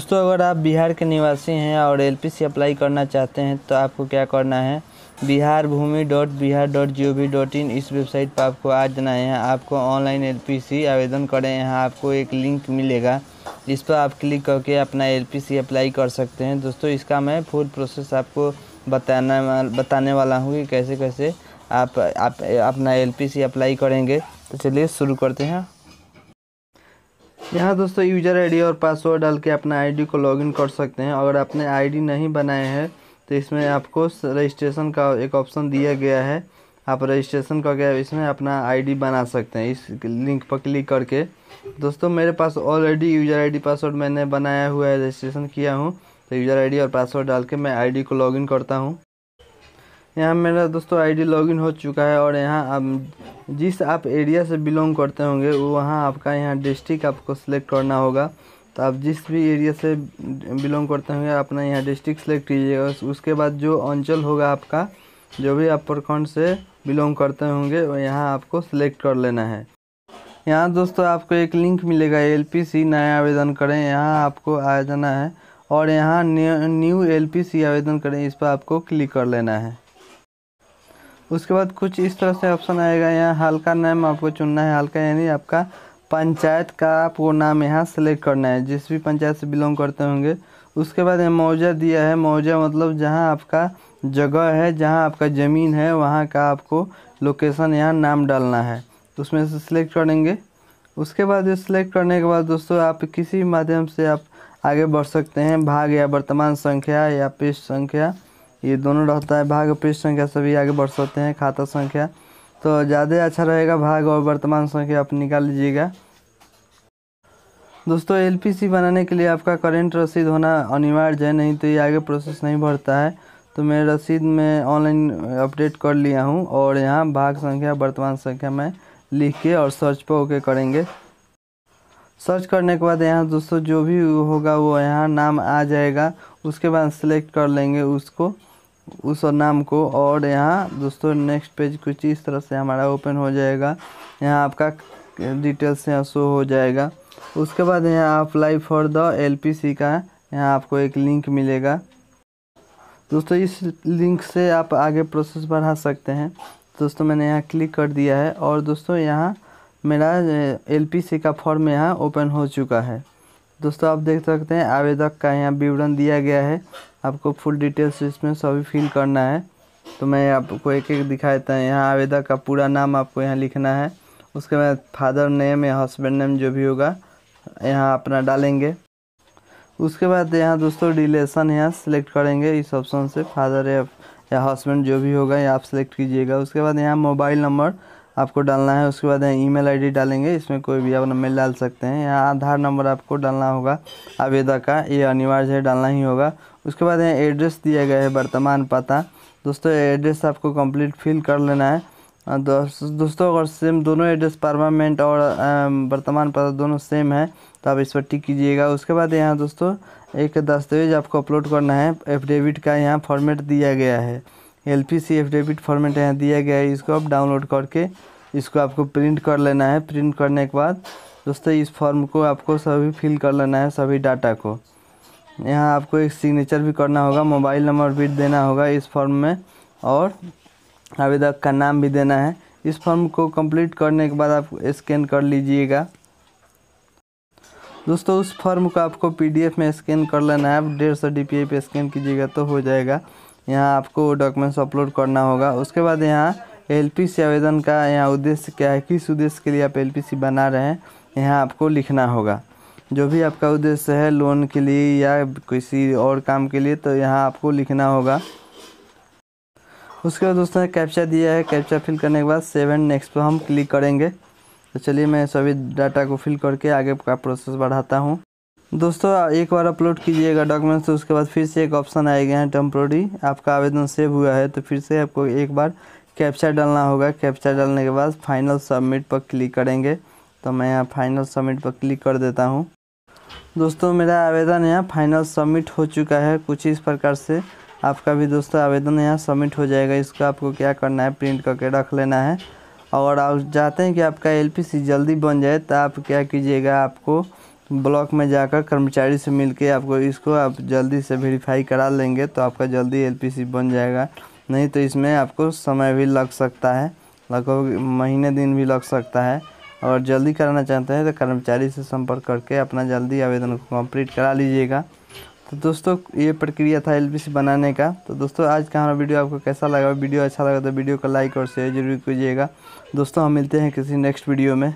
दोस्तों अगर आप बिहार के निवासी हैं और एलपीसी अप्लाई करना चाहते हैं तो आपको क्या करना है? Bihar Bhumi dot Bihar dot G O V dot in इस वेबसाइट पर आपको आ जाना है। आपको ऑनलाइन एलपीसी आवेदन करें। यहाँ आपको एक लिंक मिलेगा इस पर आप क्लिक करके अपना एलपीसी अप्लाई कर सकते हैं। दोस्तों इसका मैं फुल प्रोसेस आपको बताना बताने वाला हूँ कि कैसे कैसे आप, आप अपना एलपीसी अप्लाई करेंगे। तो चलिए शुरू करते हैं। यहाँ दोस्तों यूज़र आईडी और पासवर्ड डाल के अपना आईडी को लॉगिन कर सकते हैं। अगर आपने आईडी नहीं बनाए हैं तो इसमें आपको रजिस्ट्रेशन का एक ऑप्शन दिया गया है। आप रजिस्ट्रेशन करके इसमें अपना आईडी बना सकते हैं। इस लिंक पर क्लिक करके। दोस्तों, मेरे पास ऑलरेडी यूज़र आईडी पासवर्ड मैंने बनाया हुआ है रजिस्ट्रेशन किया हूँ। तो यूज़र आईडी और पासवर्ड डाल के मैं आईडी को लॉगिन करता हूँ। यहाँ मेरा दोस्तों आईडी लॉगिन हो चुका है और यहाँ आप, जिस आप एरिया से बिलोंग करते होंगे, वो वहाँ आपका यहाँ डिस्ट्रिक्ट आपको सेलेक्ट करना होगा। तो आप जिस भी एरिया से बिलोंग करते होंगे, अपना यहाँ डिस्ट्रिक्ट सेलेक्ट कीजिएगा। उसके बाद जो अंचल होगा आपका, जो भी आप प्रखंड से बिलोंग करते होंगे, वो यहाँ आपको सिलेक्ट कर लेना है। यहाँ दोस्तों आपको एक लिंक मिलेगा एलपीसी नया आवेदन करें, यहाँ आपको आ जाना है। और यहाँ न्यू एलपीसी आवेदन करें, इस पर आपको क्लिक कर लेना है। उसके बाद कुछ इस तरह से ऑप्शन आएगा। यहाँ हल्का नाम आपको चुनना है। हल्का यानी आपका पंचायत का आपको नाम यहाँ सेलेक्ट करना है। जिस भी पंचायत से बिलोंग करते होंगे, उसके बाद यहाँ मौजा दिया है। मौजा मतलब जहाँ आपका जगह है, जहाँ आपका ज़मीन है, वहाँ का आपको लोकेशन यहाँ नाम डालना है। तो उसमें से सिलेक्ट करेंगे। उसके बाद सिलेक्ट करने के बाद दोस्तों, आप किसी माध्यम से आप आगे बढ़ सकते हैं। भाग या वर्तमान संख्या या पृष्ठ संख्या। ये दोनों रहता है। भाग और पृष्ठ संख्या सभी आगे बढ़ सकते हैं, खाता संख्या। तो ज़्यादा अच्छा रहेगा भाग और वर्तमान संख्या, आप निकाल लीजिएगा। दोस्तों, एलपीसी बनाने के लिए आपका करेंट रसीद होना अनिवार्य है, नहीं तो ये आगे प्रोसेस नहीं बढ़ता है। तो मैं रसीद में ऑनलाइन अपडेट कर लिया हूँ और यहाँ भाग संख्या, वर्तमान संख्या में लिख के और सर्च पर ओके करेंगे। सर्च करने के बाद यहाँ दोस्तों, जो भी होगा वो यहाँ नाम आ जाएगा। उसके बाद सेलेक्ट कर लेंगे उसको। उस नाम को और यहाँ दोस्तों नेक्स्ट पेज कुछ इस तरह से हमारा ओपन हो जाएगा। यहाँ आपका डिटेल्स यहाँ शो हो जाएगा। उसके बाद यहाँ अप्लाई फॉर द एलपीसी का यहाँ आपको एक लिंक मिलेगा। दोस्तों इस लिंक से आप आगे प्रोसेस बढ़ा सकते हैं। दोस्तों मैंने यहाँ क्लिक कर दिया है और दोस्तों यहाँ मेरा एलपीसी का फॉर्म यहाँ ओपन हो चुका है। दोस्तों आप देख सकते हैं आवेदक का यहाँ विवरण दिया गया है। आपको फुल डिटेल्स इसमें सभी फिल करना है। तो मैं आपको एक एक दिखा देता हूँ। यहाँ आवेदक का पूरा नाम आपको यहाँ लिखना है। उसके बाद फादर नेम या हस्बैंड नेम जो भी होगा, यहाँ अपना डालेंगे। उसके बाद यहाँ दोस्तों रिलेशन यहाँ सेलेक्ट करेंगे इस ऑप्शन से। फादर या या हस्बैंड जो भी होगा, यहाँ आप सेलेक्ट कीजिएगा। उसके बाद यहाँ मोबाइल नंबर आपको डालना है, उसके बाद ईमेल आईडी डालेंगे, इसमें कोई भी अपना मेल डाल सकते हैं। यहाँ आधार नंबर आपको डालना होगा, आवेदक का, ये अनिवार्य है, डालना ही होगा। उसके बाद यहाँ एड्रेस दिया गया है, वर्तमान पता। दोस्तों एड्रेस आपको कंप्लीट फिल कर लेना है। दोस्तों, अगर सेम दोनों एड्रेस परमानेंट और वर्तमान पता दोनों सेम है तो आप इस पर टिक कीजिएगा। उसके बाद यहाँ दोस्तों, एक दस्तावेज़ आपको अपलोड करना है। एफिडेविट का यहाँ फॉर्मेट दिया गया है। L P C affidavit format यहाँ दिया गया है। इसको आप डाउनलोड करके इसको आपको प्रिंट कर लेना है। प्रिंट करने के बाद दोस्तों, इस फॉर्म को आपको सभी फिल कर लेना है, सभी डाटा को। यहाँ आपको एक सिग्नेचर भी करना होगा मोबाइल नंबर भी देना होगा इस फॉर्म में और आवेदक का नाम भी देना है। इस फॉर्म को कंप्लीट करने के बाद आप स्कैन कर लीजिएगा। दोस्तों, उस फॉर्म को आपको पीडीएफ में स्कैन कर लेना है। आप डेढ़ सौ डी पे स्कैन कीजिएगा तो हो जाएगा। यहाँ आपको डॉक्यूमेंट्स अपलोड करना होगा। उसके बाद यहाँ एलपीसी आवेदन का यहाँ उद्देश्य क्या है? किस उद्देश्य के लिए आप एलपीसी बना रहे हैं? यहाँ आपको लिखना होगा। जो भी आपका उद्देश्य है लोन के लिए या किसी और काम के लिए तो यहाँ आपको लिखना होगा। उसके बाद दोस्तों कैप्चा दिया है। कैप्चा फिल करने के बाद सेवन नेक्स्ट पर हम क्लिक करेंगे। तो चलिए मैं सभी डाटा को फिल करके आगे का प्रोसेस बढ़ाता हूँ। दोस्तों, एक बार अपलोड कीजिएगा डॉक्यूमेंट्स तो उसके बाद फिर से एक ऑप्शन आएगा यहाँ टेम्प्रोरी आपका आवेदन सेव हुआ है तो फिर से आपको एक बार कैप्चा डालना होगा। कैप्चा डालने के बाद फाइनल सबमिट पर क्लिक करेंगे। तो मैं यहाँ फाइनल सबमिट पर क्लिक कर देता हूँ। दोस्तों, मेरा आवेदन यहाँ फाइनल सबमिट हो चुका है कुछ इस प्रकार से। आपका भी दोस्तों, आवेदन यहाँ सबमिट हो जाएगा। इसको आपको क्या करना है? प्रिंट करके रख लेना है। और आप चाहते हैं कि आपका एलपीसी जल्दी बन जाए तो आप क्या कीजिएगा? आपको ब्लॉक में जाकर कर्मचारी से मिल के आपको इसको आप जल्दी से वेरीफाई करा लेंगे तो आपका जल्दी एलपीसी बन जाएगा। नहीं तो इसमें आपको समय भी लग सकता है, लगभग महीने दिन भी लग सकता है। और जल्दी कराना चाहते हैं तो कर्मचारी से संपर्क करके अपना जल्दी आवेदन को कंप्लीट करा लीजिएगा। तो दोस्तों, ये प्रक्रिया था एलपीसी बनाने का। तो दोस्तों, आज का हमारा वीडियो आपको कैसा लगा? वीडियो अच्छा लगा तो वीडियो को लाइक और शेयर ज़रूर कीजिएगा। दोस्तों, हम मिलते हैं किसी नेक्स्ट वीडियो में।